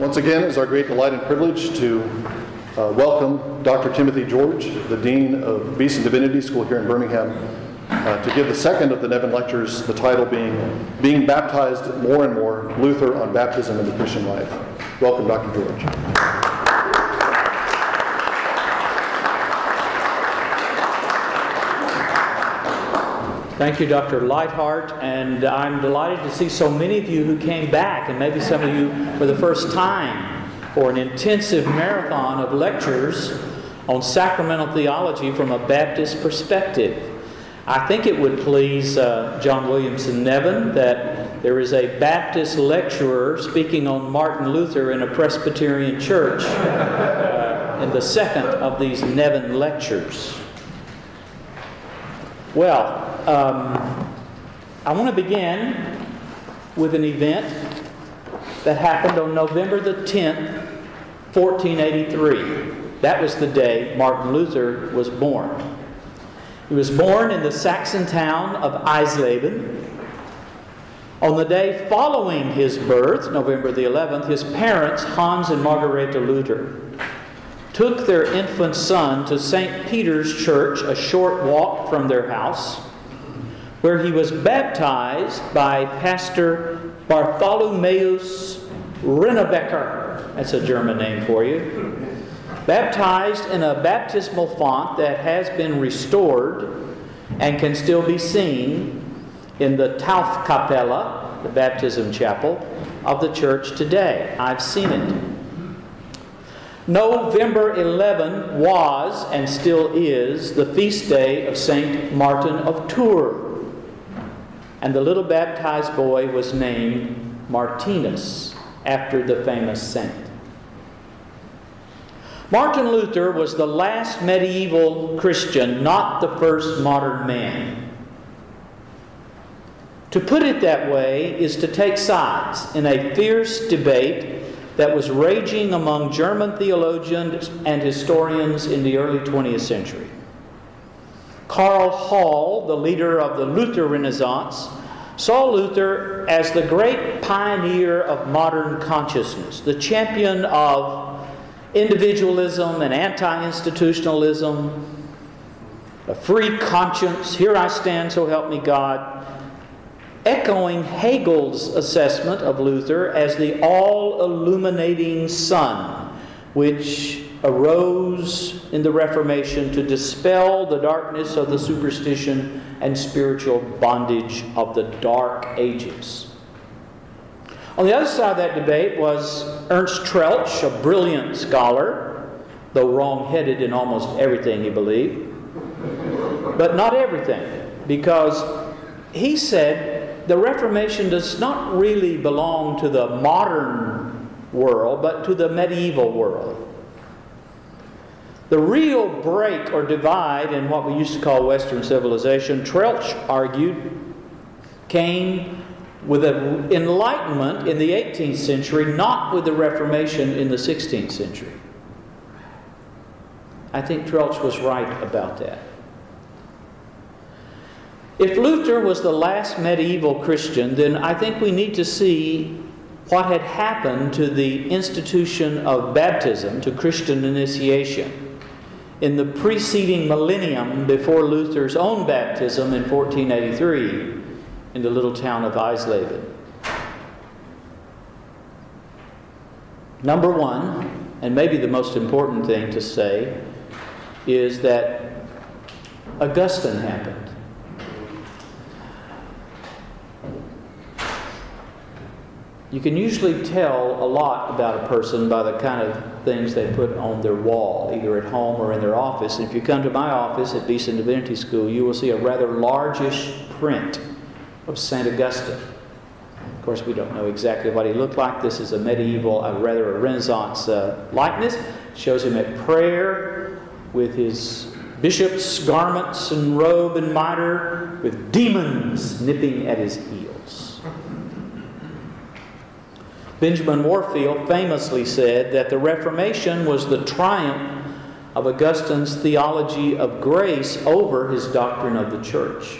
Once again, it's our great delight and privilege to uh, welcome Dr. Timothy George, the Dean of Beeson Divinity School here in Birmingham, uh, to give the second of the Nevin Lectures, the title being Being Baptized More and More Luther on Baptism in the Christian Life. Welcome, Dr. George. Thank you, Dr. Leithart, and I'm delighted to see so many of you who came back, and maybe some of you for the first time, for an intensive marathon of lectures on sacramental theology from a Baptist perspective. I think it would please uh, John Williamson Nevin that there is a Baptist lecturer speaking on Martin Luther in a Presbyterian church uh, in the second of these Nevin lectures. Well, um, I want to begin with an event that happened on November the 10th, 1483. That was the day Martin Luther was born. He was born in the Saxon town of Eisleben. On the day following his birth, November the 11th, his parents, Hans and Margareta Luther, took their infant son to St. Peter's Church, a short walk from their house where he was baptized by Pastor Bartholomäus Rennebecker. That's a German name for you. Baptized in a baptismal font that has been restored and can still be seen in the Taufkapelle, the baptism chapel, of the church today. I've seen it. November 11 was and still is the feast day of St. Martin of Tours and the little baptized boy was named Martinus after the famous saint. Martin Luther was the last medieval Christian, not the first modern man. To put it that way is to take sides in a fierce debate that was raging among German theologians and historians in the early 20th century. Karl Holl, the leader of the Luther Renaissance, saw Luther as the great pioneer of modern consciousness, the champion of individualism and anti institutionalism, a free conscience, here I stand, so help me God, echoing Hegel's assessment of Luther as the all illuminating sun, which arose in the Reformation to dispel the darkness of the superstition and spiritual bondage of the Dark Ages. On the other side of that debate was Ernst Troeltsch, a brilliant scholar, though wrong headed in almost everything he believed. But not everything, because he said the Reformation does not really belong to the modern world, but to the medieval world. The real break or divide in what we used to call Western civilization, Troeltsch argued, came with the enlightenment in the 18th century, not with the Reformation in the 16th century. I think Troeltsch was right about that. If Luther was the last medieval Christian, then I think we need to see what had happened to the institution of baptism, to Christian initiation in the preceding millennium before Luther's own baptism in 1483 in the little town of Eisleben. Number one, and maybe the most important thing to say, is that Augustine happened. You can usually tell a lot about a person by the kind of things they put on their wall, either at home or in their office. And if you come to my office at Beeson Divinity School, you will see a rather largish print of St. Augustine. Of course, we don't know exactly what he looked like. This is a medieval, uh, rather a Renaissance uh, likeness. shows him at prayer with his bishop's garments and robe and mitre, with demons nipping at his heels. Benjamin Warfield famously said that the Reformation was the triumph of Augustine's theology of grace over his doctrine of the church,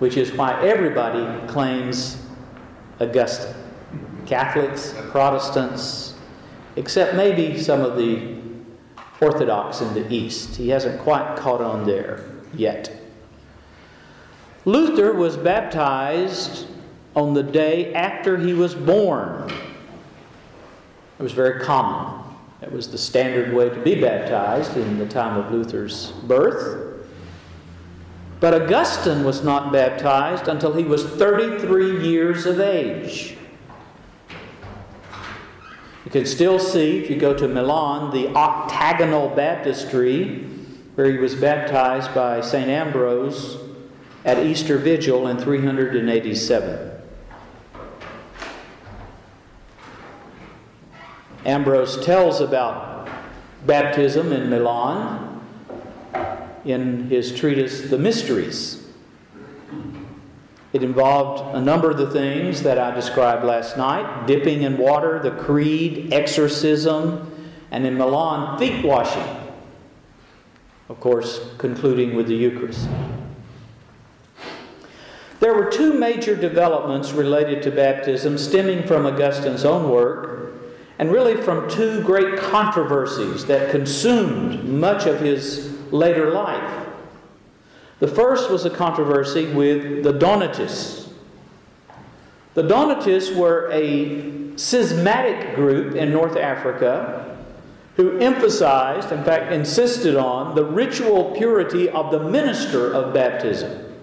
which is why everybody claims Augustine. Catholics, Protestants, except maybe some of the Orthodox in the East. He hasn't quite caught on there yet. Luther was baptized on the day after he was born. It was very common. It was the standard way to be baptized in the time of Luther's birth. But Augustine was not baptized until he was 33 years of age. You can still see, if you go to Milan, the octagonal baptistry where he was baptized by St. Ambrose at Easter Vigil in 387. Ambrose tells about baptism in Milan in his treatise, The Mysteries. It involved a number of the things that I described last night dipping in water, the creed, exorcism, and in Milan, feet washing. Of course, concluding with the Eucharist. There were two major developments related to baptism stemming from Augustine's own work and really from two great controversies that consumed much of his later life. The first was a controversy with the Donatists. The Donatists were a schismatic group in North Africa who emphasized, in fact, insisted on the ritual purity of the minister of baptism.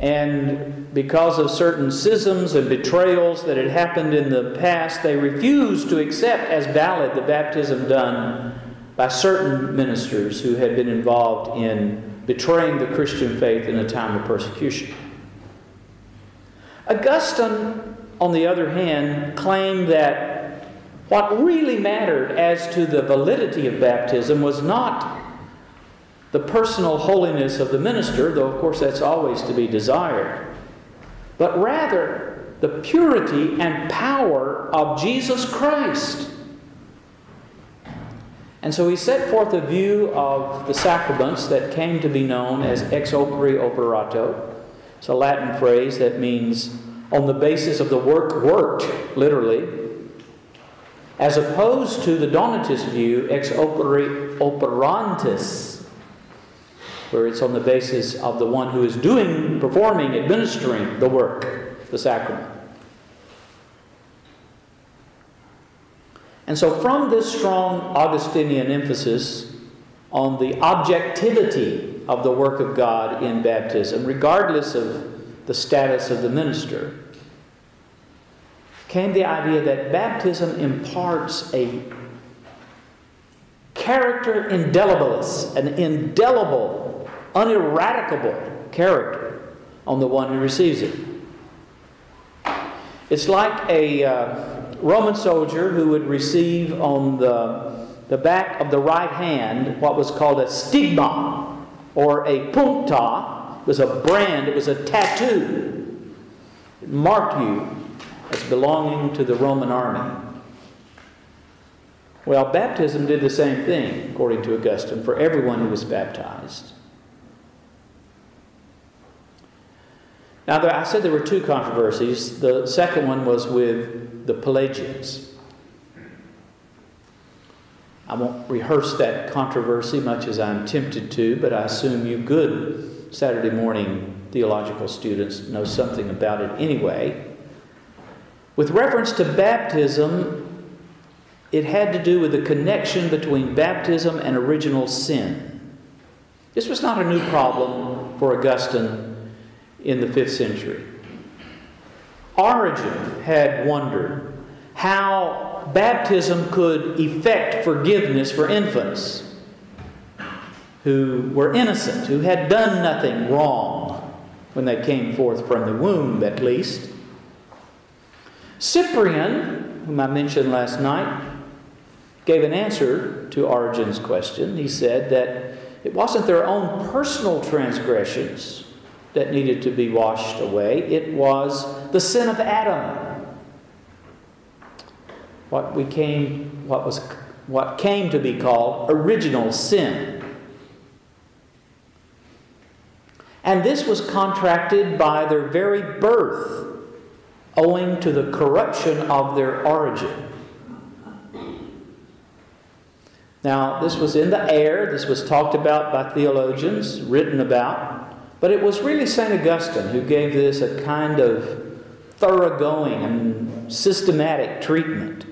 And because of certain schisms and betrayals that had happened in the past, they refused to accept as valid the baptism done by certain ministers who had been involved in betraying the Christian faith in a time of persecution. Augustine, on the other hand, claimed that what really mattered as to the validity of baptism was not the personal holiness of the minister, though of course that's always to be desired, but rather the purity and power of Jesus Christ. And so he set forth a view of the sacraments that came to be known as ex opere operato. It's a Latin phrase that means on the basis of the work worked, literally, as opposed to the Donatist view, ex opere operantis, where it's on the basis of the one who is doing, performing, administering the work, the sacrament. And so, from this strong Augustinian emphasis on the objectivity of the work of God in baptism, regardless of the status of the minister, came the idea that baptism imparts a character indelibilis, an indelible uneradicable character on the one who receives it. It's like a uh, Roman soldier who would receive on the, the back of the right hand what was called a stigma or a puncta. It was a brand, it was a tattoo. It marked you as belonging to the Roman army. Well, baptism did the same thing, according to Augustine, for everyone who was baptized. Now, I said there were two controversies. The second one was with the Pelagians. I won't rehearse that controversy much as I'm tempted to, but I assume you good Saturday morning theological students know something about it anyway. With reference to baptism, it had to do with the connection between baptism and original sin. This was not a new problem for Augustine in the 5th century. Origen had wondered how baptism could effect forgiveness for infants who were innocent, who had done nothing wrong when they came forth from the womb, at least. Cyprian, whom I mentioned last night, gave an answer to Origen's question. He said that it wasn't their own personal transgressions that needed to be washed away. It was the sin of Adam. What we came what was what came to be called original sin. And this was contracted by their very birth, owing to the corruption of their origin. Now, this was in the air, this was talked about by theologians, written about, but it was really St. Augustine who gave this a kind of thoroughgoing and systematic treatment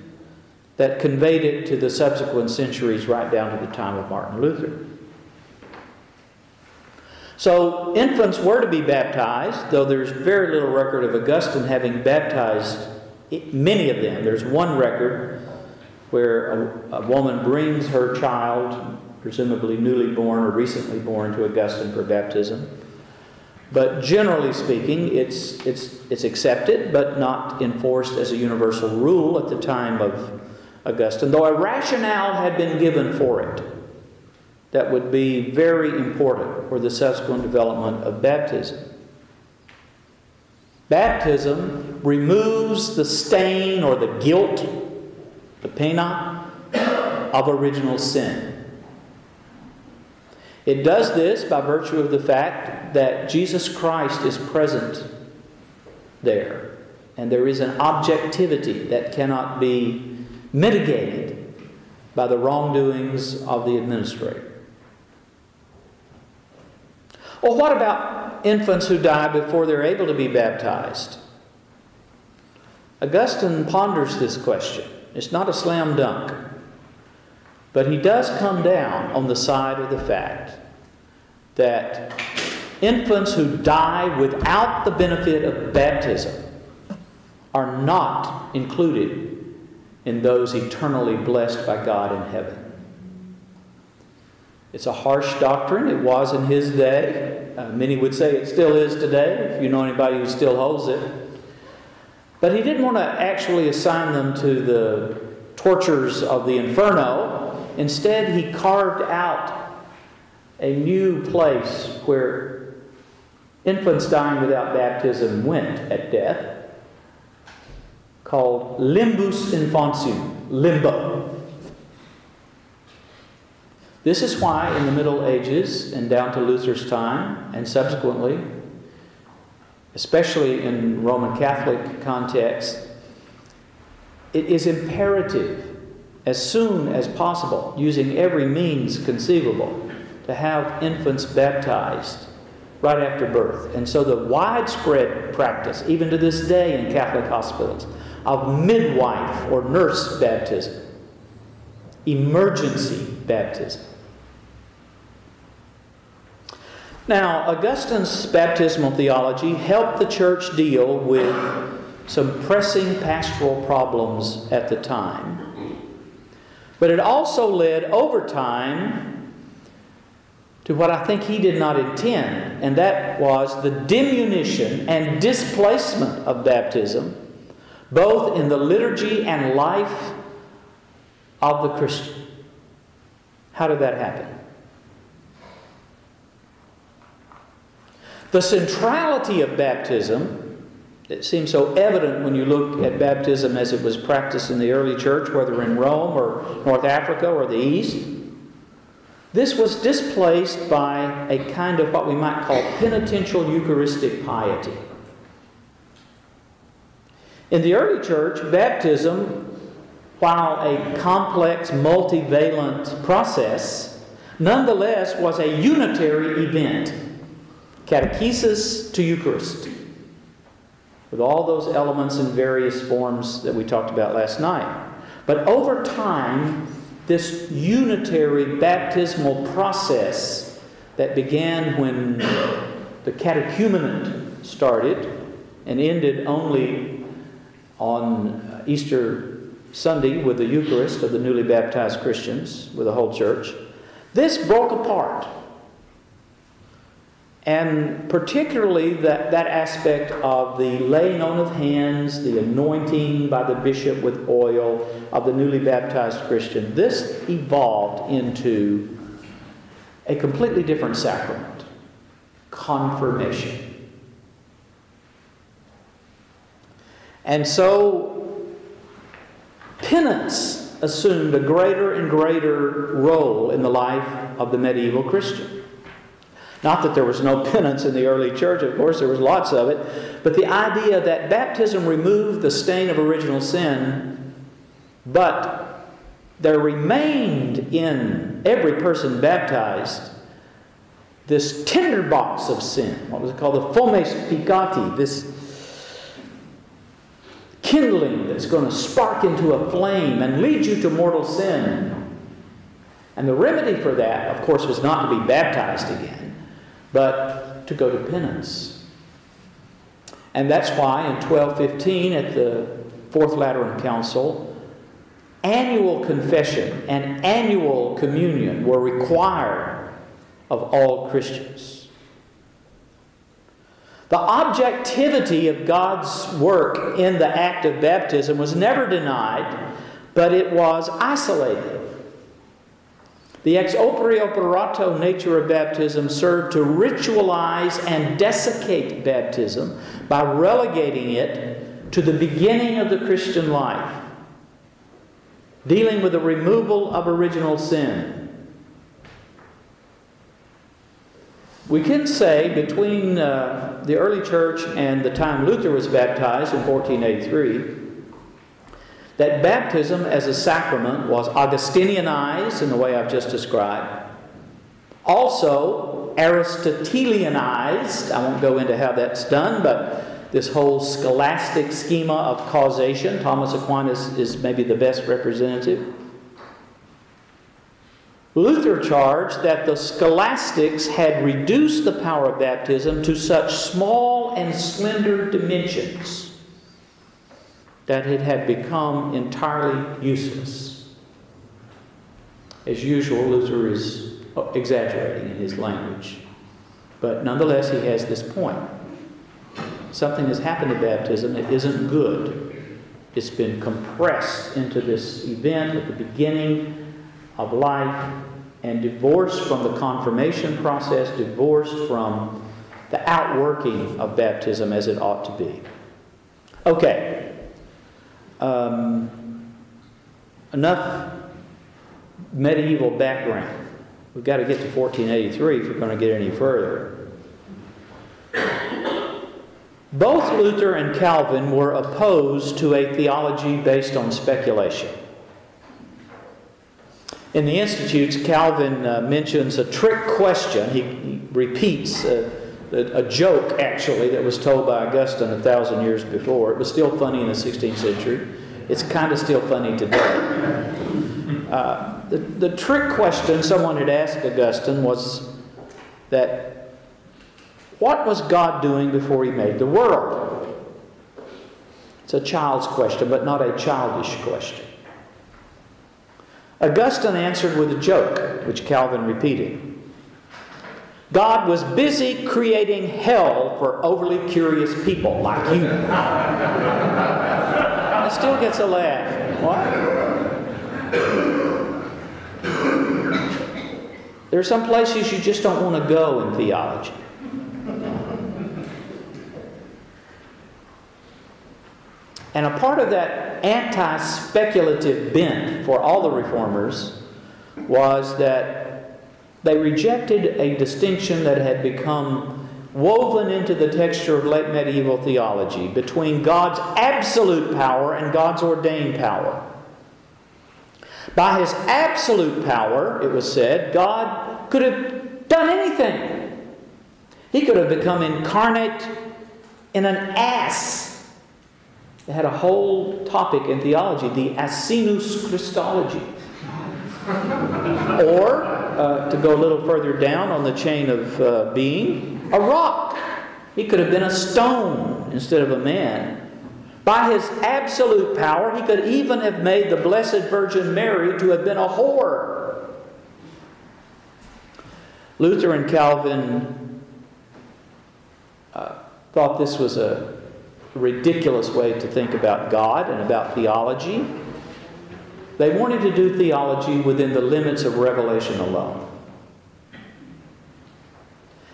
that conveyed it to the subsequent centuries right down to the time of Martin Luther. So, infants were to be baptized, though there's very little record of Augustine having baptized many of them. There's one record where a, a, woman brings her child, presumably newly born or recently born, to Augustine for baptism. But generally speaking, it's, it's, it's accepted but not enforced as a universal rule at the time of Augustine, though a rationale had been given for it that would be very important for the subsequent development of baptism. Baptism removes the stain or the guilt the pena of original sin. It does this by virtue of the fact that Jesus Christ is present there. And there is an objectivity that cannot be mitigated by the wrongdoings of the administrator. Well, what about infants who die before they're able to be baptized? Augustine ponders this question. It's not a slam dunk. But he does come down on the side of the fact that infants who die without the benefit of baptism are not included in those eternally blessed by God in heaven. It's a harsh doctrine. It was in his day. Uh, many would say it still is today, if you know anybody who still holds it. But he didn't want to actually assign them to the tortures of the inferno. Instead, he carved out a new place where infants dying without baptism went at death, called limbus infantium, limbo. This is why, in the Middle Ages and down to Luther's time, and subsequently, especially in Roman Catholic context, it is imperative, as soon as possible, using every means conceivable, to have infants baptized right after birth. And so the widespread practice, even to this day in Catholic hospitals, of midwife or nurse baptism, emergency baptism. Now, Augustine's baptismal theology helped the church deal with some pressing pastoral problems at the time. But it also led over time to what I think he did not intend, and that was the diminution and displacement of baptism, both in the liturgy and life of the Christian. How did that happen? The centrality of baptism, it seems so evident when you look at baptism as it was practiced in the early church, whether in Rome or North Africa or the East. This was displaced by a kind of what we might call penitential Eucharistic piety. In the early church, baptism, while a complex, multivalent process, nonetheless was a unitary event catechesis to Eucharist, with all those elements in various forms that we talked about last night. But over time, this unitary baptismal process that began when the catechumenate started and ended only on Easter Sunday with the Eucharist of the newly baptized Christians, with the whole church, this broke apart and particularly that, that aspect of the laying on of hands, the anointing by the bishop with oil of the newly baptized Christian, this evolved into a completely different sacrament confirmation. And so, penance assumed a greater and greater role in the life of the medieval Christian. Not that there was no penance in the early church, of course, there was lots of it, but the idea that baptism removed the stain of original sin, but there remained in every person baptized this tinderbox of sin. What was it called? The fomes peccati, this kindling that's going to spark into a flame and lead you to mortal sin. And the remedy for that, of course, was not to be baptized again, but to go to penance. And that's why in 1215 at the Fourth Lateran Council, annual confession and annual communion were required of all Christians. The objectivity of God's work in the act of baptism was never denied, but it was isolated. The ex opere operato nature of baptism served to ritualize and desiccate baptism by relegating it to the beginning of the Christian life, dealing with the removal of original sin. We can say between uh, the early church and the time Luther was baptized in 1483 that baptism as a sacrament was Augustinianized in the way I've just described, also Aristotelianized. I won't go into how that's done, but this whole scholastic schema of causation, Thomas Aquinas is maybe the best representative. Luther charged that the scholastics had reduced the power of baptism to such small and slender dimensions that it had become entirely useless. As usual, Luther is exaggerating in his language, but nonetheless, he has this point. Something has happened to baptism that isn't good. It's been compressed into this event at the beginning of life and divorced from the confirmation process, divorced from the outworking of baptism as it ought to be. Okay. Um, enough medieval background. We've got to get to 1483 if we're going to get any further. Both Luther and Calvin were opposed to a theology based on speculation. In the Institutes, Calvin uh, mentions a trick question. He, he repeats a, a, joke, actually, that was told by Augustine a thousand years before. It was still funny in the 16th century. It's kind of still funny today. Uh, the, the trick question someone had asked Augustine was that what was God doing before he made the world? It's a child's question, but not a childish question. Augustine answered with a joke, which Calvin repeated. God was busy creating hell for overly curious people like you. still gets a laugh. What? There are some places you just don't want to go in theology. And a part of that anti speculative bent for all the reformers was that they rejected a distinction that had become woven into the texture of late medieval theology between God's absolute power and God's ordained power. By his absolute power, it was said, God could have done anything. He could have become incarnate in an ass they had a whole topic in theology, the asinus Christology. or, uh, to go a little further down on the chain of uh, being, a rock. He could have been a stone instead of a man. By his absolute power, he could even have made the Blessed Virgin Mary to have been a whore. Luther and Calvin uh, thought this was a ridiculous way to think about God and about theology. They wanted to do theology within the limits of revelation alone.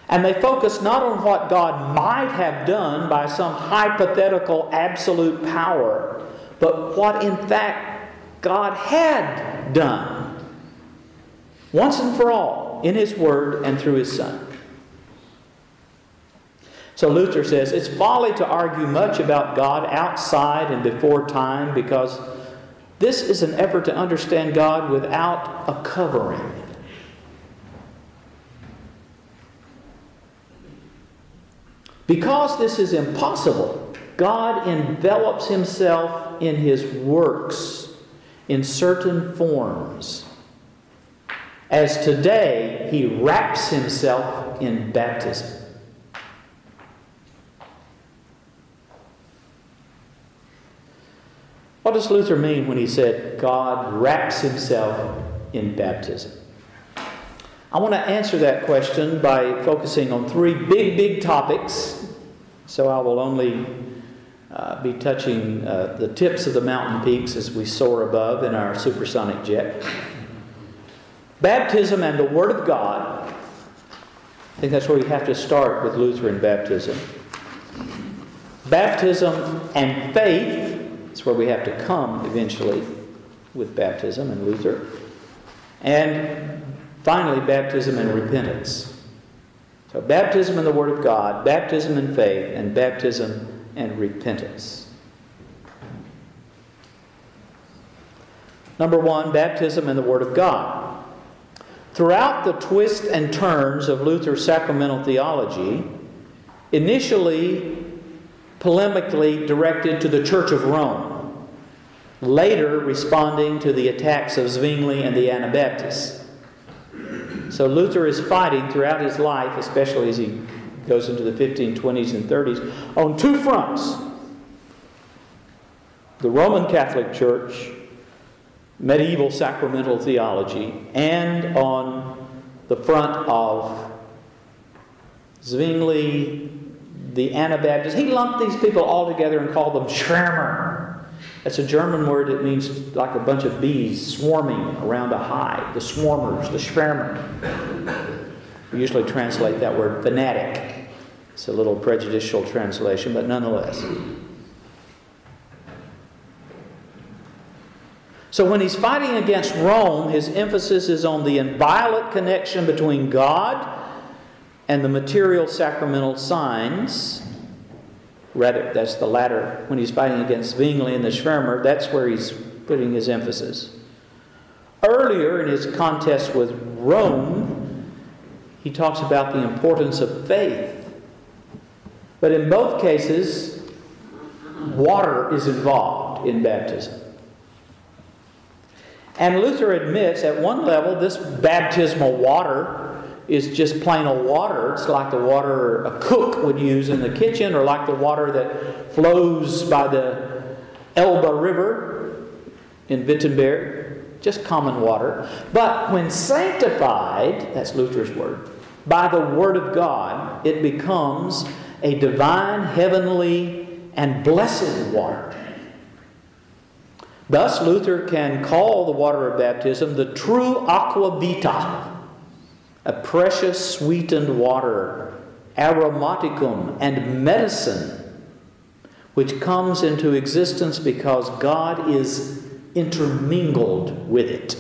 And they focused not on what God might have done by some hypothetical absolute power, but what in fact God had done once and for all in His Word and through His Son. So Luther says it's folly to argue much about God outside and before time because this is an effort to understand God without a covering. Because this is impossible, God envelops himself in his works in certain forms. As today, he wraps himself in baptism. What does Luther mean when he said God wraps himself in baptism? I want to answer that question by focusing on three big, big topics. So I will only uh, be touching uh, the tips of the mountain peaks as we soar above in our supersonic jet. Baptism and the Word of God. I think that's where we have to start with Lutheran baptism. Baptism and faith is where we have to come eventually with baptism and Luther. And finally, baptism and repentance. So, baptism in the Word of God, baptism in faith, and baptism and repentance. Number one, baptism in the Word of God. Throughout the twists and turns of Luther's sacramental theology, initially polemically directed to the Church of Rome, later responding to the attacks of Zwingli and the Anabaptists. So Luther is fighting throughout his life, especially as he goes into the 1520s and 30s, on two fronts the Roman Catholic Church, medieval sacramental theology, and on the front of Zwingli, the Anabaptists. He lumped these people all together and called them Schwärmer. That's a German word that means like a bunch of bees swarming around a hive. The swarmers, the Schwärmer. We usually translate that word fanatic. It's a little prejudicial translation, but nonetheless. So when he's fighting against Rome, his emphasis is on the inviolate connection between God and the material sacramental signs. Rather, that's the latter. When he's fighting against Zwingli and the Schwärmer, that's where he's putting his emphasis. Earlier in his contest with Rome, he talks about the importance of faith. But in both cases, water is involved in baptism. And Luther admits at one level this baptismal water is just plain old water. It's like the water a cook would use in the kitchen, or like the water that flows by the Elbe River in Wittenberg, just common water. But when sanctified, that's Luther's word, by the Word of God, it becomes a divine, heavenly, and blessed water. Thus, Luther can call the water of baptism the true aqua vita, a precious sweetened water, aromaticum, and medicine, which comes into existence because God is intermingled with it.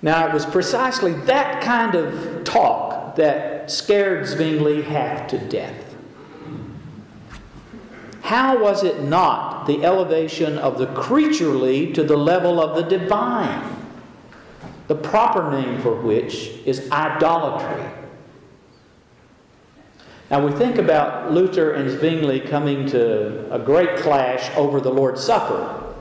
Now, it was precisely that kind of talk that scared Zwingli half to death. How was it not the elevation of the creaturely to the level of the divine? The proper name for which is idolatry. Now we think about Luther and Zwingli coming to a great clash over the Lord's Supper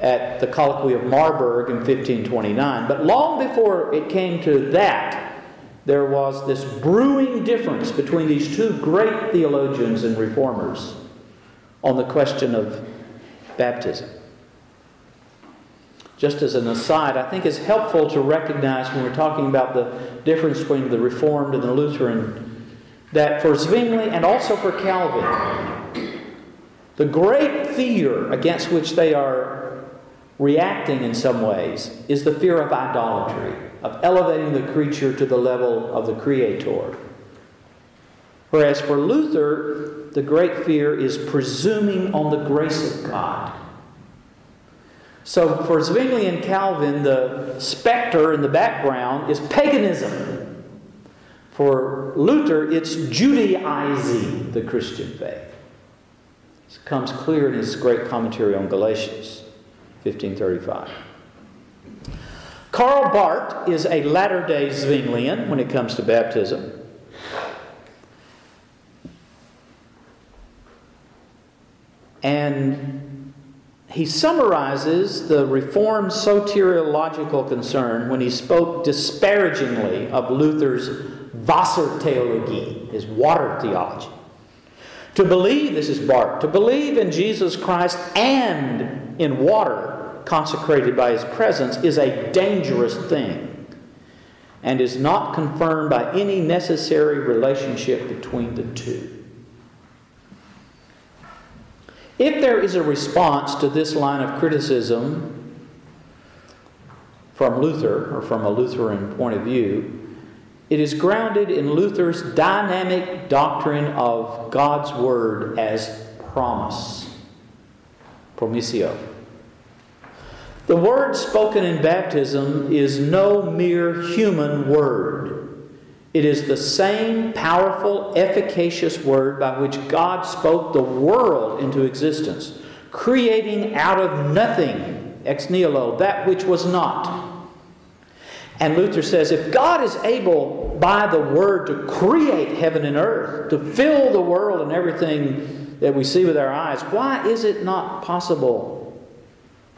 at the colloquy of Marburg in 1529. But long before it came to that, there was this brewing difference between these two great theologians and reformers on the question of baptism. Just as an aside, I think it's helpful to recognize when we're talking about the difference between the Reformed and the Lutheran that for Zwingli and also for Calvin, the great fear against which they are reacting in some ways is the fear of idolatry, of elevating the creature to the level of the Creator. Whereas for Luther, the great fear is presuming on the grace of God. So for Zwingli and Calvin, the specter in the background is paganism. For Luther, it's Judaizing the Christian faith. This comes clear in his great commentary on Galatians 1535. Karl Barth is a latter day Zwinglian when it comes to baptism. And he summarizes the Reformed soteriological concern when he spoke disparagingly of Luther's Wassertheologie, his water theology. To believe, this is Barth, to believe in Jesus Christ and in water consecrated by his presence is a dangerous thing and is not confirmed by any necessary relationship between the two. If there is a response to this line of criticism from Luther, or from a Lutheran point of view, it is grounded in Luther's dynamic doctrine of God's Word as promise. Promissio. The word spoken in baptism is no mere human word. It is the same powerful, efficacious word by which God spoke the world into existence, creating out of nothing, ex nihilo, that which was not. And Luther says if God is able by the word to create heaven and earth, to fill the world and everything that we see with our eyes, why is it not possible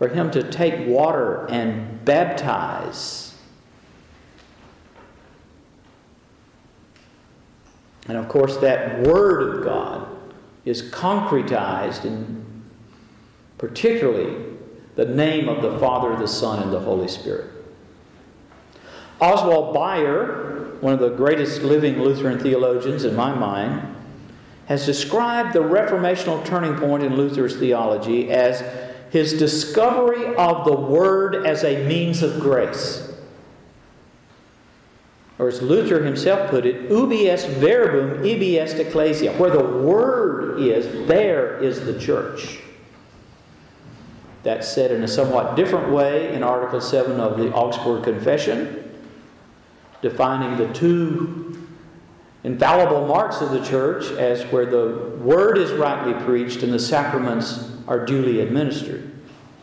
for him to take water and baptize. And of course, that Word of God is concretized in particularly the name of the Father, the Son, and the Holy Spirit. Oswald Bayer, one of the greatest living Lutheran theologians in my mind, has described the reformational turning point in Luther's theology as his discovery of the Word as a means of grace. Or as Luther himself put it, ubi est verbum, ibi est ecclesia. Where the Word is, there is the church. That's said in a somewhat different way in Article 7 of the Augsburg Confession, defining the two infallible marks of the church as where the Word is rightly preached and the sacraments are duly administered.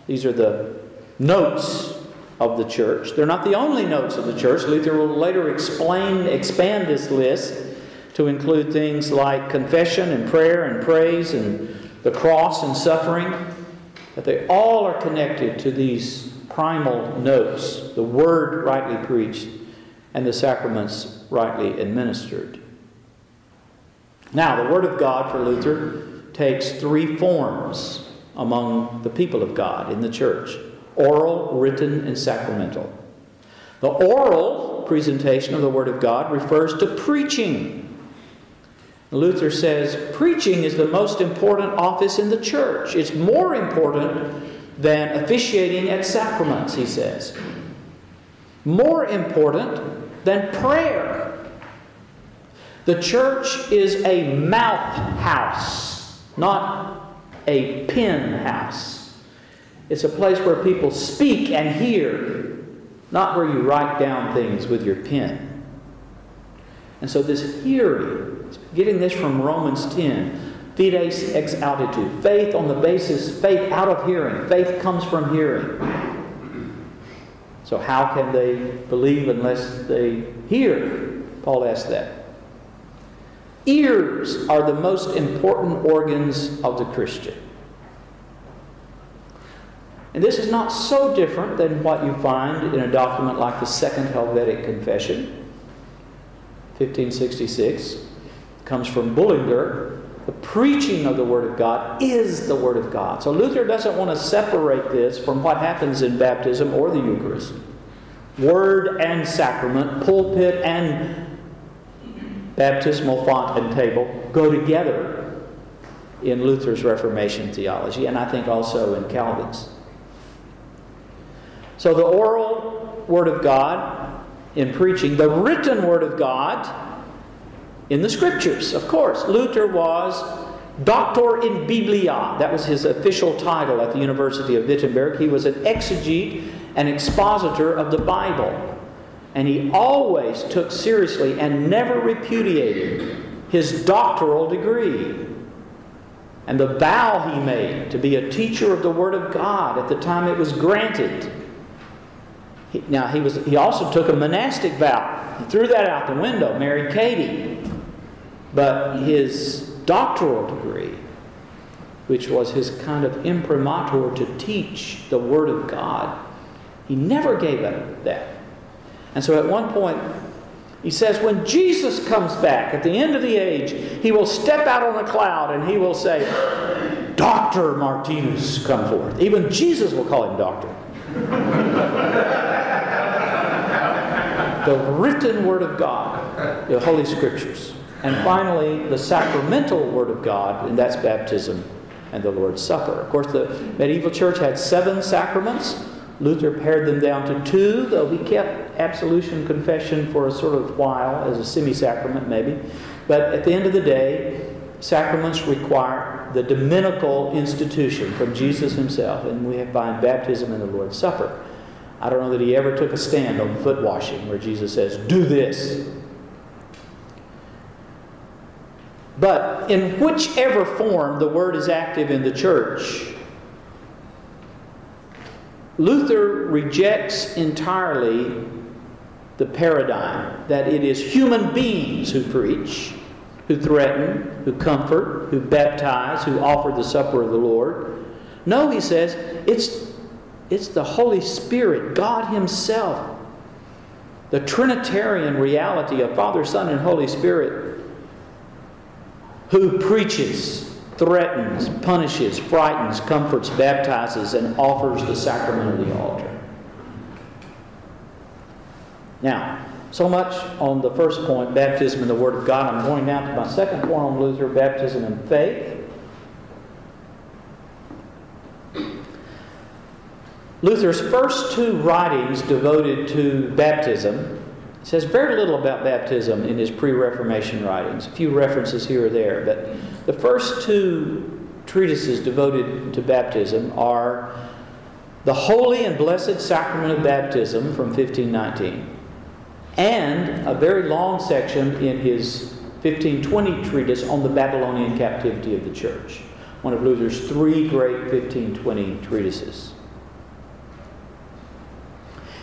These are the notes of the church. They're not the only notes of the church. Luther will later explain, expand this list to include things like confession and prayer and praise and the cross and suffering. But they all are connected to these primal notes the word rightly preached and the sacraments rightly administered. Now, the Word of God for Luther takes three forms among the people of God in the church oral, written, and sacramental. The oral presentation of the Word of God refers to preaching. Luther says preaching is the most important office in the church. It's more important than officiating at sacraments, he says. More important than prayer. The church is a mouth house, not a pen house. It's a place where people speak and hear, not where you write down things with your pen. And so, this hearing, getting this from Romans 10, fides ex audito, faith on the basis, faith out of hearing. Faith comes from hearing. So, how can they believe unless they hear? Paul asked that. Ears are the most important organs of the Christian. And this is not so different than what you find in a document like the Second Helvetic Confession, 1566. It comes from Bullinger. The preaching of the Word of God is the Word of God. So Luther doesn't want to separate this from what happens in baptism or the Eucharist. Word and sacrament, pulpit and baptismal font and table go together in Luther's Reformation theology, and I think also in Calvin's. So the oral Word of God in preaching, the written Word of God in the Scriptures, of course. Luther was Doctor in Biblia. That was his official title at the University of Wittenberg. He was an exegete and expositor of the Bible. And he always took seriously and never repudiated his doctoral degree and the vow he made to be a teacher of the Word of God at the time it was granted. He, now, he, was, he also took a monastic vow. He threw that out the window, married Katie. But his doctoral degree, which was his kind of imprimatur to teach the Word of God, he never gave up that. And so at one point, he says, when Jesus comes back at the end of the age, he will step out on a cloud and he will say, Dr. Martinus, come forth. Even Jesus will call him doctor. The written Word of God, the Holy Scriptures. And finally, the sacramental Word of God, and that's baptism and the Lord's Supper. Of course, the medieval church had seven sacraments. Luther pared them down to two, though he kept absolution confession for a sort of while as a semi sacrament, maybe. But at the end of the day, sacraments require the dominical institution from Jesus himself, and we find baptism and the Lord's Supper. I don't know that he ever took a stand on foot washing where Jesus says, Do this. But in whichever form the word is active in the church, Luther rejects entirely the paradigm that it is human beings who preach, who threaten, who comfort, who baptize, who offer the supper of the Lord. No, he says, it's, it's the Holy Spirit, God Himself, the Trinitarian reality of Father, Son, and Holy Spirit, who preaches threatens, punishes, frightens, comforts, baptizes, and offers the sacrament of the altar. Now, so much on the first point, baptism in the Word of God. I'm going now to my second point on Luther, baptism in faith. Luther's first two writings devoted to baptism says very little about baptism in his pre Reformation writings, a few references here or there. But the first two treatises devoted to baptism are The Holy and Blessed Sacrament of Baptism from 1519, and a very long section in his 1520 treatise on the Babylonian captivity of the church, one of Luther's three great 1520 treatises.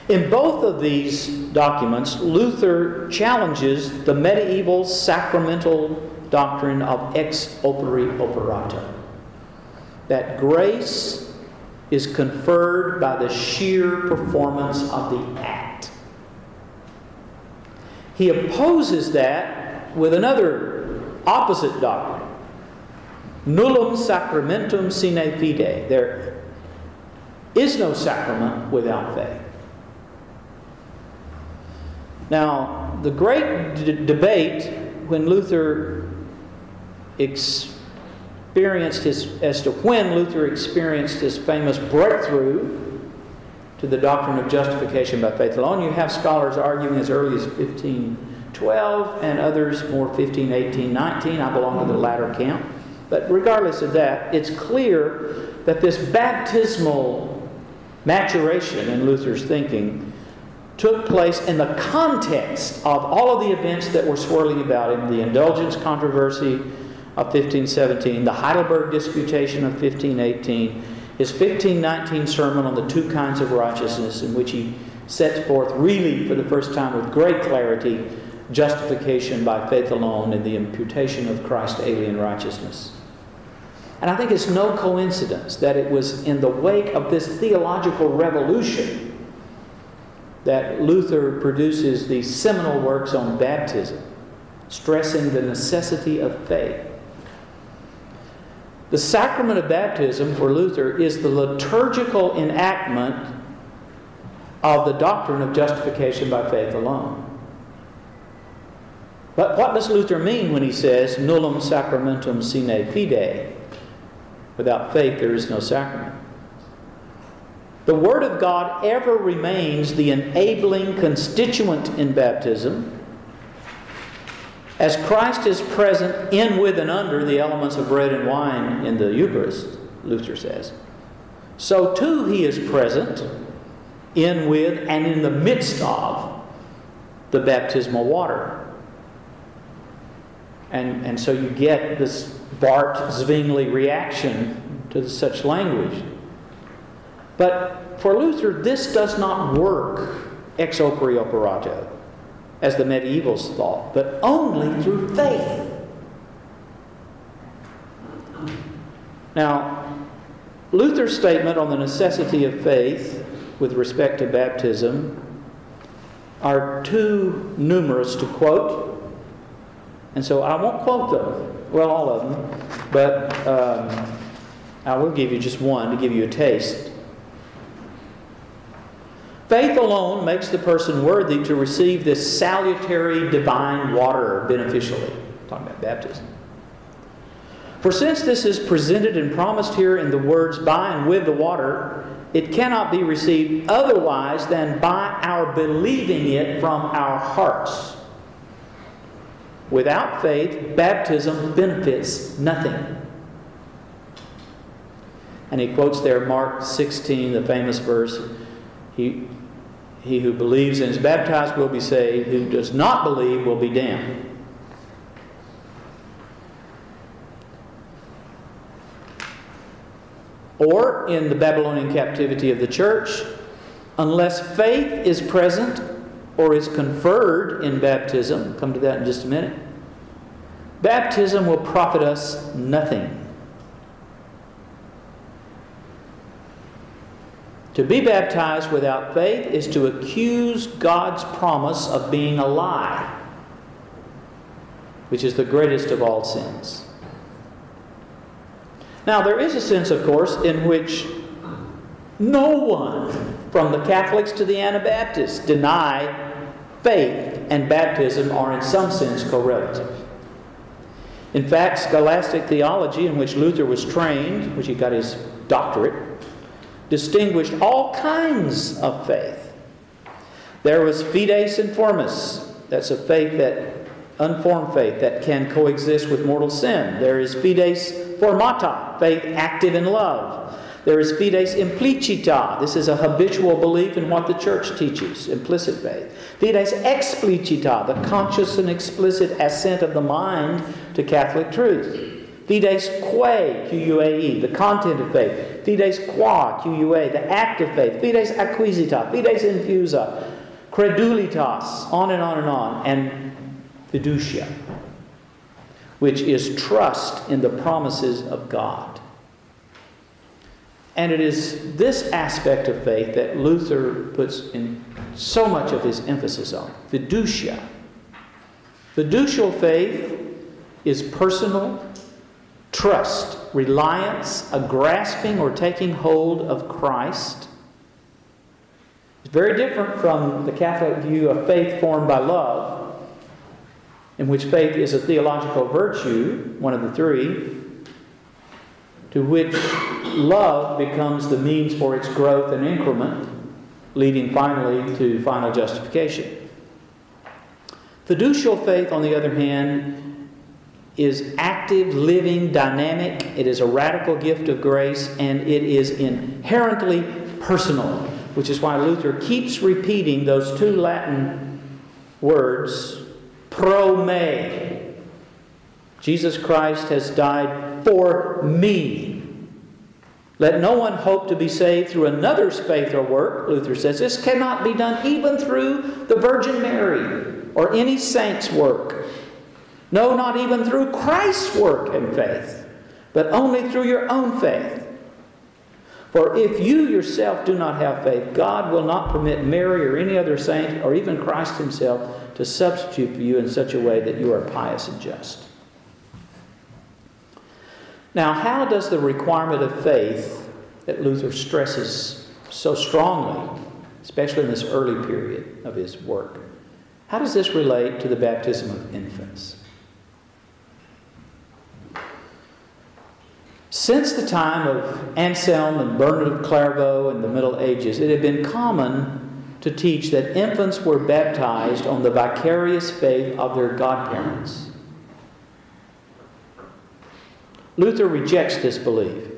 In both of these documents, Luther challenges the medieval sacramental doctrine of ex opere operato that grace is conferred by the sheer performance of the act. He opposes that with another opposite doctrine nullum sacramentum sine fide. There is no sacrament without faith. Now, the great d- debate when Luther experienced his, as to when Luther experienced his famous breakthrough to the doctrine of justification by faith alone, you have scholars arguing as early as 1512 and others more 15, 18, 19. I belong to the latter camp. But regardless of that, it's clear that this baptismal maturation in Luther's thinking took place in the context of all of the events that were swirling about him the indulgence controversy of 1517, the Heidelberg Disputation of 1518, his 1519 sermon on the two kinds of righteousness, in which he sets forth, really for the first time with great clarity, justification by faith alone and the imputation of Christ's alien righteousness. And I think it's no coincidence that it was in the wake of this theological revolution that Luther produces these seminal works on baptism, stressing the necessity of faith. The sacrament of baptism for Luther is the liturgical enactment of the doctrine of justification by faith alone. But what does Luther mean when he says, nullum sacramentum sine fide? Without faith, there is no sacrament. The Word of God ever remains the enabling constituent in baptism. As Christ is present in, with, and under the elements of bread and wine in the Eucharist, Luther says, so too he is present in, with, and in the midst of the baptismal water. And, and so you get this Bart Zwingli reaction to such language. But for Luther, this does not work ex opere operato, as the medievals thought, but only through faith. Now, Luther's statement on the necessity of faith with respect to baptism are too numerous to quote, and so I won't quote them, well, all of them, but um, I will give you just one to give you a taste. Faith alone makes the person worthy to receive this salutary divine water beneficially. I'm talking about baptism. For since this is presented and promised here in the words by and with the water, it cannot be received otherwise than by our believing it from our hearts. Without faith, baptism benefits nothing. And he quotes there Mark 16, the famous verse He, he who believes and is baptized will be saved, who does not believe will be damned. Or in the Babylonian captivity of the church, unless faith is present or is conferred in baptism, come to that in just a minute, baptism will profit us nothing. To be baptized without faith is to accuse God's promise of being a lie, which is the greatest of all sins. Now, there is a sense, of course, in which no one, from the Catholics to the Anabaptists, deny faith and baptism are in some sense correlative. In fact, scholastic theology, in which Luther was trained, which he got his doctorate, distinguished all kinds of faith. There was fides informis, that's a faith that unformed faith that can coexist with mortal sin. There is fides formata, faith active in love. There is fides implicita. This is a habitual belief in what the church teaches, implicit faith. Fides explicita, the conscious and explicit assent of the mind to Catholic truth. Fides quae, Q-U-A-E, the content of faith. Fides qua, Q-U-A, the act of faith. Fides acquisita, fides infusa, credulitas, on and on and on. And fiducia, which is trust in the promises of God. And it is this aspect of faith that Luther puts in so much of his emphasis on fiducia. Fiducial faith is personal trust, reliance, a grasping or taking hold of Christ. It's very different from the Catholic view of faith formed by love, in which faith is a theological virtue, one of the three, to which love becomes the means for its growth and increment, leading finally to final justification. Fiducial faith, on the other hand, is active, living, dynamic. It is a radical gift of grace, and it is inherently personal, which is why Luther keeps repeating those two Latin words, pro me. Jesus Christ has died for me. Let no one hope to be saved through another's faith or work, Luther says. This cannot be done even through the Virgin Mary or any saint's work. No, not even through Christ's work and faith, but only through your own faith. For if you yourself do not have faith, God will not permit Mary or any other saint or even Christ Himself to substitute for you in such a way that you are pious and just. Now, how does the requirement of faith that Luther stresses so strongly, especially in this early period of his work, how does this relate to the baptism of infants? Since the time of Anselm and Bernard of Clairvaux in the Middle Ages, it had been common to teach that infants were baptized on the vicarious faith of their godparents. Luther rejects this belief.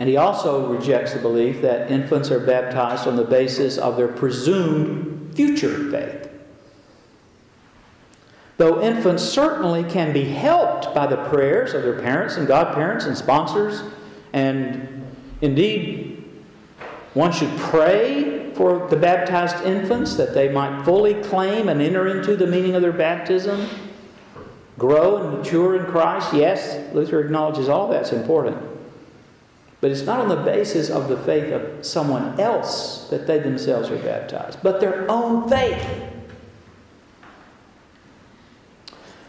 And he also rejects the belief that infants are baptized on the basis of their presumed future faith. Though infants certainly can be helped by the prayers of their parents and godparents and sponsors, and indeed, one should pray for the baptized infants that they might fully claim and enter into the meaning of their baptism, grow and mature in Christ. Yes, Luther acknowledges all that's important. But it's not on the basis of the faith of someone else that they themselves are baptized, but their own faith.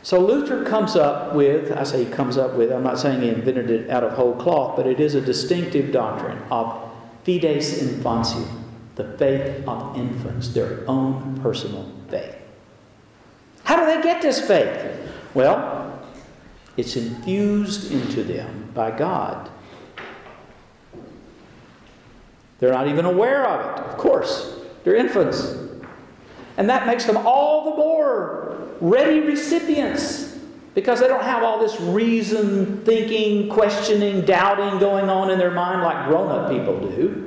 So Luther comes up with, I say he comes up with, I'm not saying he invented it out of whole cloth, but it is a distinctive doctrine of fides infantium, the faith of infants, their own personal faith. How do they get this faith? Well, it's infused into them by God. They're not even aware of it, of course. They're infants. And that makes them all ready recipients because they don't have all this reason, thinking, questioning, doubting going on in their mind like grown up people do.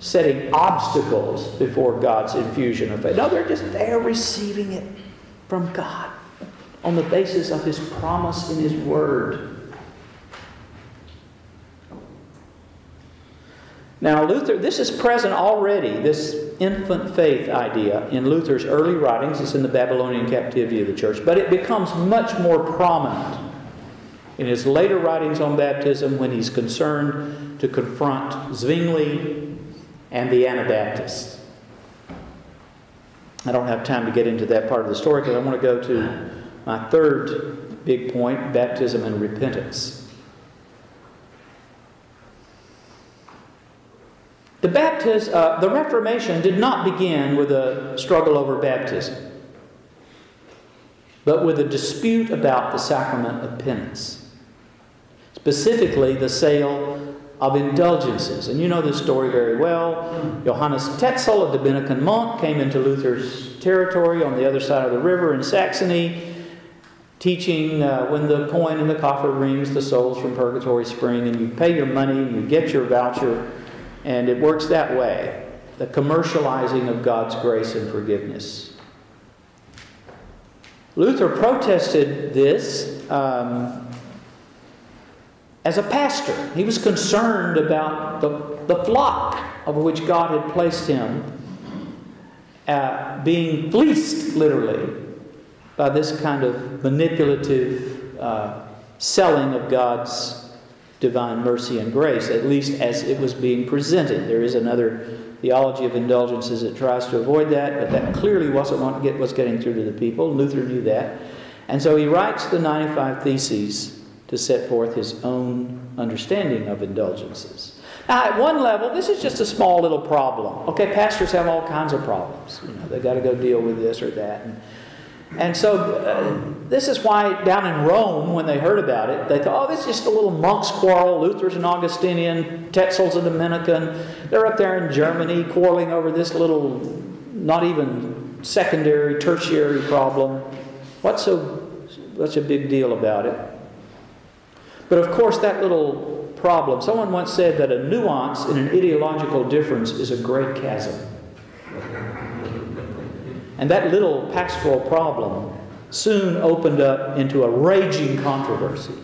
Setting obstacles before God's infusion of faith. No, they're just there receiving it from God on the basis of His promise in His Word. Now, Luther, this is present already, this infant faith idea in Luther's early writings. It's in the Babylonian captivity of the church, but it becomes much more prominent in his later writings on baptism when he's concerned to confront Zwingli and the Anabaptists. I don't have time to get into that part of the story because I want to go to my third big point baptism and repentance. The, baptism, uh, the Reformation did not begin with a struggle over baptism, but with a dispute about the sacrament of penance, specifically the sale of indulgences. And you know this story very well. Johannes Tetzel, a Dominican monk, came into Luther's territory on the other side of the river in Saxony, teaching uh, when the coin in the coffer rings, the souls from purgatory spring, and you pay your money, and you get your voucher and it works that way the commercializing of God's grace and forgiveness. Luther protested this um, as a pastor. He was concerned about the, the flock of which God had placed him uh, being fleeced, literally, by this kind of manipulative uh, selling of God's divine mercy and grace, at least as it was being presented. There is another theology of indulgences that tries to avoid that, but that clearly wasn't what get, was getting through to the people. Luther knew that. And so he writes the 95 Theses to set forth his own understanding of indulgences. Now, at one level, this is just a small little problem. Okay, pastors have all kinds of problems. You know, they've got to go deal with this or that. And, and so, uh, this is why down in Rome, when they heard about it, they thought, oh, this is just a little monk's quarrel. Luther's an Augustinian, Tetzel's a Dominican. They're up there in Germany quarreling over this little, not even secondary, tertiary problem. What's so such a big deal about it? But of course, that little problem, someone once said that a nuance in an ideological difference is a great chasm. And that little pastoral problem soon opened up into a raging controversy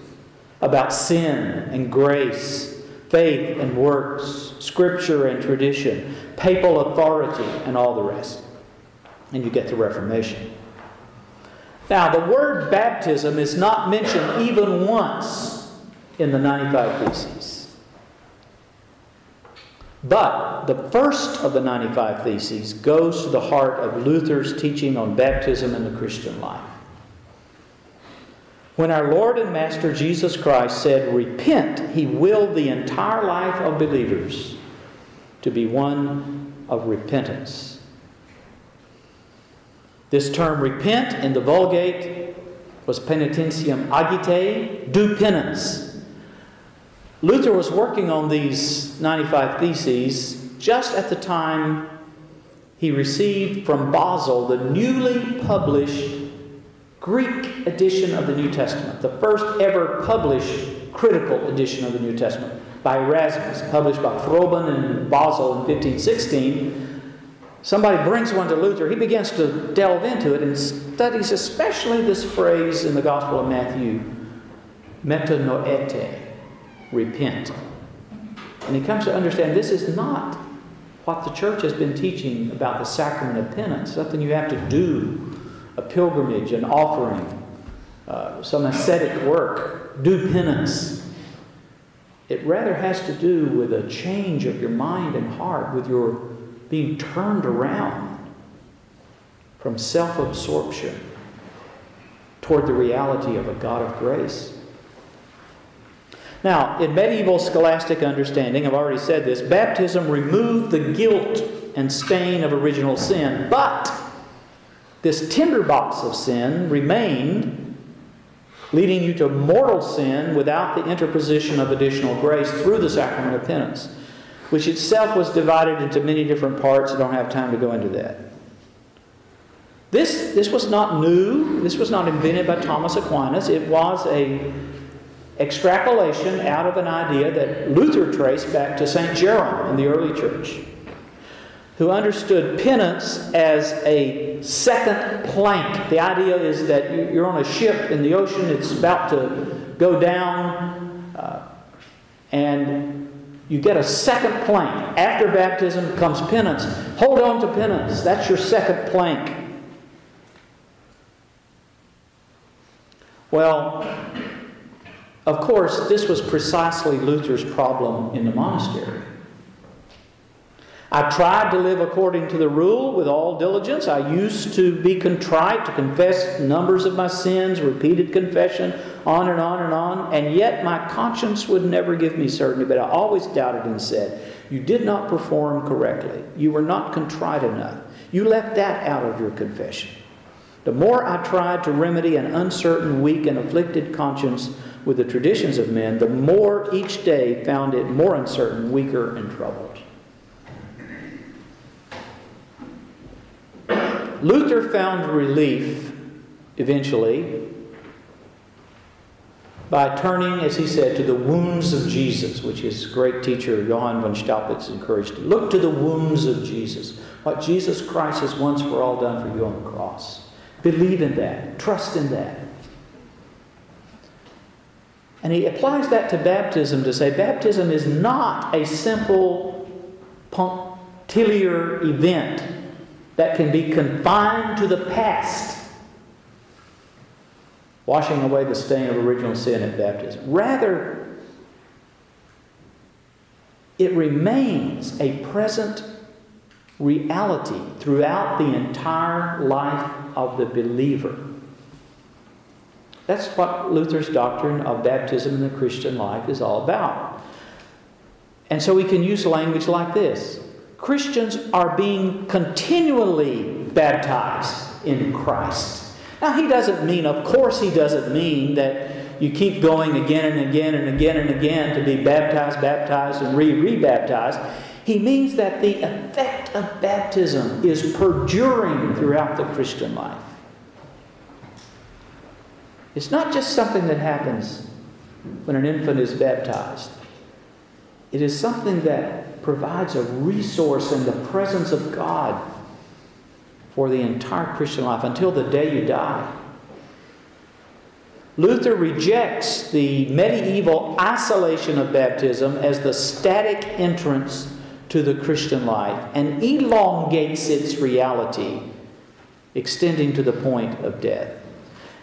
about sin and grace, faith and works, scripture and tradition, papal authority, and all the rest. And you get the Reformation. Now, the word baptism is not mentioned even once in the 95 Theses. But the first of the 95 Theses goes to the heart of Luther's teaching on baptism and the Christian life. When our Lord and Master Jesus Christ said, Repent, he willed the entire life of believers to be one of repentance. This term repent in the Vulgate was penitentiam agite, do penance. Luther was working on these 95 Theses just at the time he received from Basel the newly published Greek edition of the New Testament, the first ever published critical edition of the New Testament by Erasmus, published by Froben in Basel in 1516. somebody brings one to Luther, he begins to delve into it and studies especially this phrase in the Gospel of Matthew, metanoete, repent. And he comes to understand this is not what the church has been teaching about the sacrament of penance, something you have to do, a pilgrimage, an offering, uh, some ascetic work, do penance. It rather has to do with a change of your mind and heart, with your being turned around from self absorption toward the reality of a God of grace. Now, in medieval scholastic understanding, I've already said this, baptism removed the guilt and stain of original sin, but this tinderbox of sin remained, leading you to mortal sin without the interposition of additional grace through the sacrament of penance, which itself was divided into many different parts. I don't have time to go into that. This, this was not new. This was not invented by Thomas Aquinas. It was a extrapolation out of an idea that Luther traced back to St. Jerome in the early church, who understood penance as a second plank. The idea is that you're on a ship in the ocean, it's about to go down, uh, and you get a second plank. After baptism comes penance. Hold on to penance. That's your second plank. Well, of course, this was precisely Luther's problem in the monastery. I tried to live according to the rule with all diligence. I used to be contrite, to confess numbers of my sins, repeated confession, on and on and on, and yet my conscience would never give me certainty. But I always doubted and said, You did not perform correctly. You were not contrite enough. You left that out of your confession. The more I tried to remedy an uncertain, weak, and afflicted conscience, with the traditions of men, the more each day found it more uncertain, weaker, and troubled. Luther found relief eventually by turning, as he said, to the wounds of Jesus, which his great teacher Johann von Staupitz encouraged. To look to the wounds of Jesus, what Jesus Christ has once for all done for you on the cross. Believe in that, trust in that. And he applies that to baptism to say baptism is not a simple punctiliar event that can be confined to the past, washing away the stain of original sin at baptism. Rather, it remains a present reality throughout the entire life of the believer. That's what Luther's doctrine of baptism in the Christian life is all about. And so we can use language like this Christians are being continually baptized in Christ. Now, he doesn't mean, of course, he doesn't mean that you keep going again and again and again and again to be baptized, baptized, and re rebaptized. He means that the effect of baptism is perduring throughout the Christian life. It's not just something that happens when an infant is baptized, it is something that provides a resource in the presence of God for the entire Christian life until the day you die. Luther rejects the medieval isolation of baptism as the static entrance to the Christian life and elongates its reality, extending to the point of death.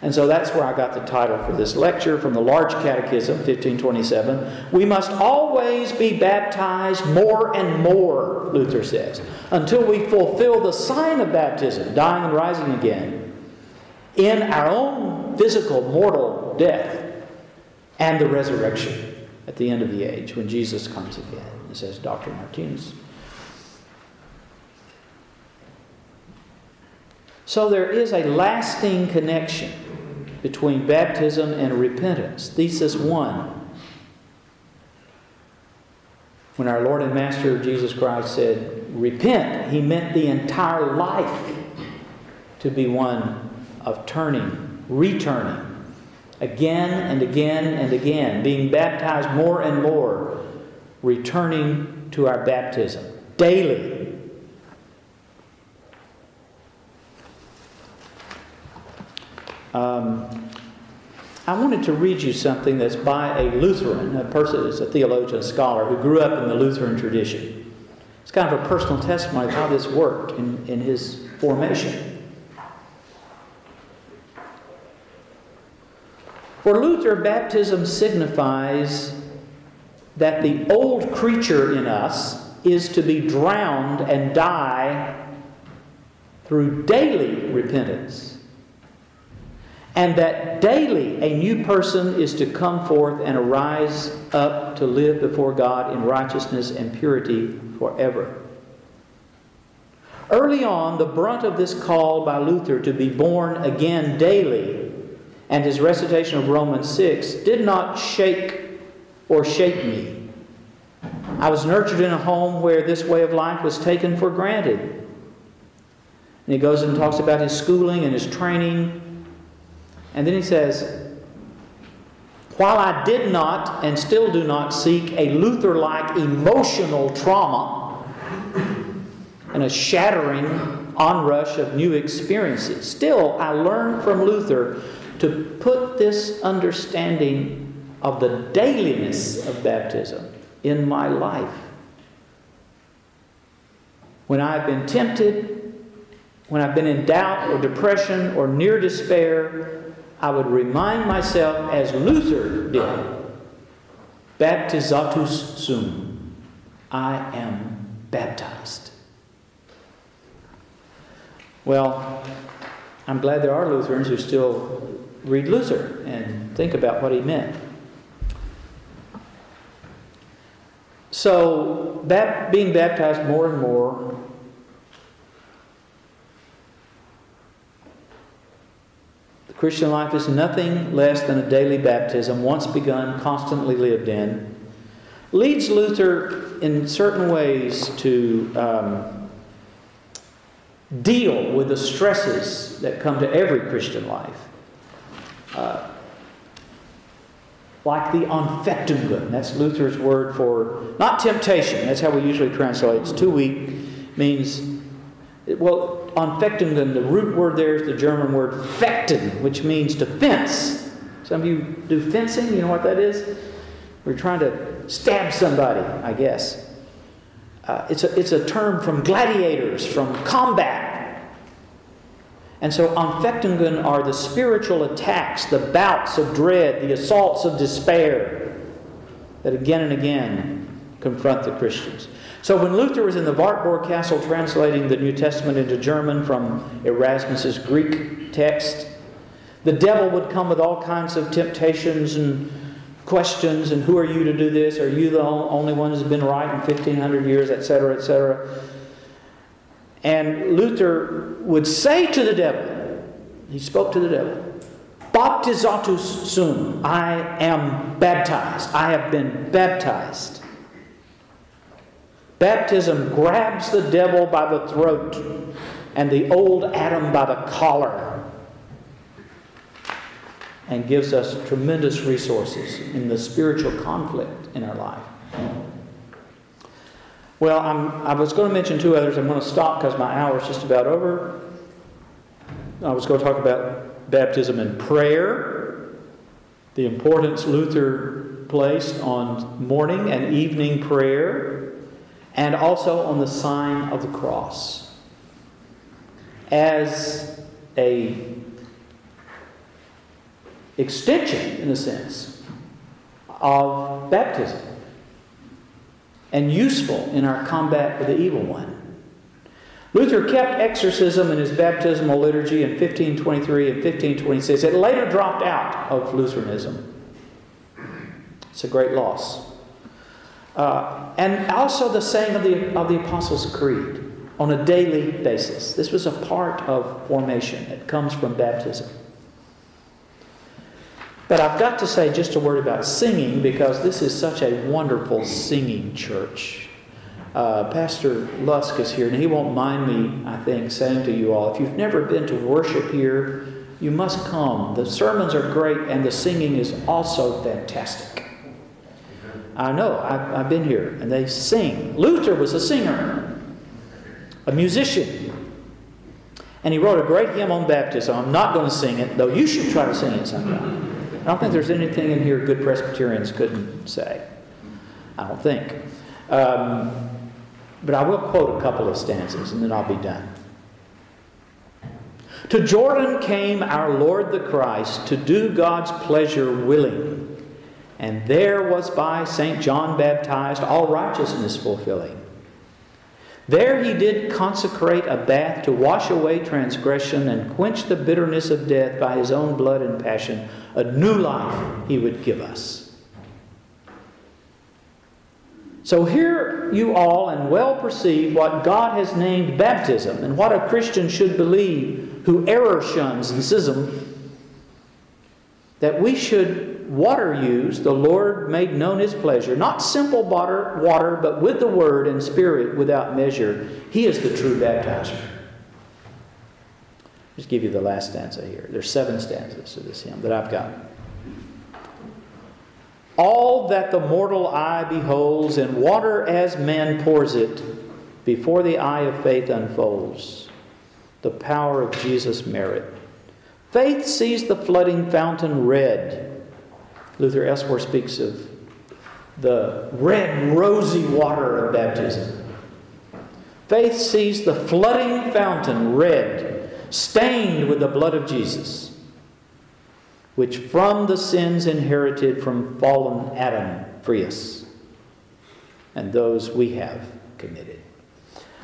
And so that's where I got the title for this lecture from the Large Catechism, 1527. We must always be baptized more and more, Luther says, until we fulfill the sign of baptism, dying and rising again, in our own physical, mortal death and the resurrection at the end of the age when Jesus comes again, says Dr. Martinus. So there is a lasting connection between baptism and repentance. Thesis 1. When our Lord and Master Jesus Christ said, Repent, he meant the entire life to be one of turning, returning, again and again and again, being baptized more and more, returning to our baptism daily. Um, I wanted to read you something that's by a Lutheran, a person a theologian, a scholar who grew up in the Lutheran tradition. It's kind of a personal testimony of how this worked in, in his formation. For Luther, baptism signifies that the old creature in us is to be drowned and die through daily repentance. And that daily a new person is to come forth and arise up to live before God in righteousness and purity forever. Early on, the brunt of this call by Luther to be born again daily and his recitation of Romans 6 did not shake or shape me. I was nurtured in a home where this way of life was taken for granted. And he goes and talks about his schooling and his training. And then he says, While I did not and still do not seek a Luther like emotional trauma and a shattering onrush of new experiences, still I learned from Luther to put this understanding of the dailiness of baptism in my life. When I've been tempted, when I've been in doubt or depression or near despair, I would remind myself, as Luther did, baptizatus sum. I am baptized. Well, I'm glad there are Lutherans who still read Luther and think about what he meant. So, being baptized more and more Christian life is nothing less than a daily baptism, once begun, constantly lived in, leads Luther in certain ways to um, deal with the stresses that come to every Christian life. Uh, like the Anfechtungen. That's Luther's word for, not temptation, that's how we usually translate it. It's too weak, means, well, Anfechtungen, the root word there is the German word fechten, which means to fence. Some of you do fencing, you know what that is? We're trying to stab somebody, I guess. Uh, it's, a, it's a term from gladiators, from combat. And so Anfechtungen are the spiritual attacks, the bouts of dread, the assaults of despair that again and again confront the Christians. So when Luther was in the Wartburg Castle translating the New Testament into German from Erasmus's Greek text, the devil would come with all kinds of temptations and questions and who are you to do this? Are you the only one who's been right in 1500 years, etc., etc.? And Luther would say to the devil, he spoke to the devil, Baptizatus sum, I am baptized. I have been baptized. Baptism grabs the devil by the throat and the old Adam by the collar and gives us tremendous resources in the spiritual conflict in our life. Well, I'm, i was going to mention two others. I'm going to stop because my hour is just about over. I was going to talk about baptism and prayer, the importance Luther placed on morning and evening prayer, and also on the sign of the cross as a extension, in a sense, of baptism and useful in our combat with the evil one. Luther kept exorcism in his baptismal liturgy in 1523 and 1526. It later dropped out of Lutheranism. It's a great loss. Uh, and also the saying of the, of the Apostles' Creed on a daily basis. This was a part of formation, it comes from baptism. But I've got to say just a word about singing because this is such a wonderful singing church. Uh, Pastor Lusk is here, and he won't mind me, I think, saying to you all if you've never been to worship here, you must come. The sermons are great, and the singing is also fantastic. I know, I've, I've been here, and they sing. Luther was a singer, a musician. And he wrote a great hymn on baptism. I'm not going to sing it, though you should try to sing it sometime. I don't think there's anything in here good Presbyterians couldn't say. I don't think. Um, but I will quote a couple of stanzas and then I'll be done. To Jordan came our Lord the Christ to do God's pleasure willing, and there was by St. John baptized, all righteousness fulfilling. There he did consecrate a bath to wash away transgression and quench the bitterness of death by his own blood and passion. A new life he would give us. So hear you all and well perceive what God has named baptism and what a Christian should believe who error shuns and schism. That we should water used, the Lord made known his pleasure, not simple water, water, but with the word and spirit without measure. He is the true baptizer. Just give you the last stanza here. There's seven stanzas to this hymn that I've got. All that the mortal eye beholds in water as man pours it, before the eye of faith unfolds the power of Jesus' merit. Faith sees the flooding fountain red. Luther elsewhere speaks of the red, rosy water of baptism. Faith sees the flooding fountain red, stained with the blood of Jesus which from the sins inherited from fallen Adam free us, and those we have committed.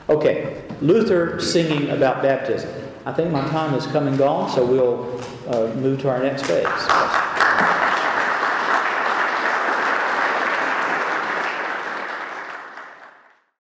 Okay, Luther singing about baptism. I think my time has come and gone, so we'll uh, move to our next phase.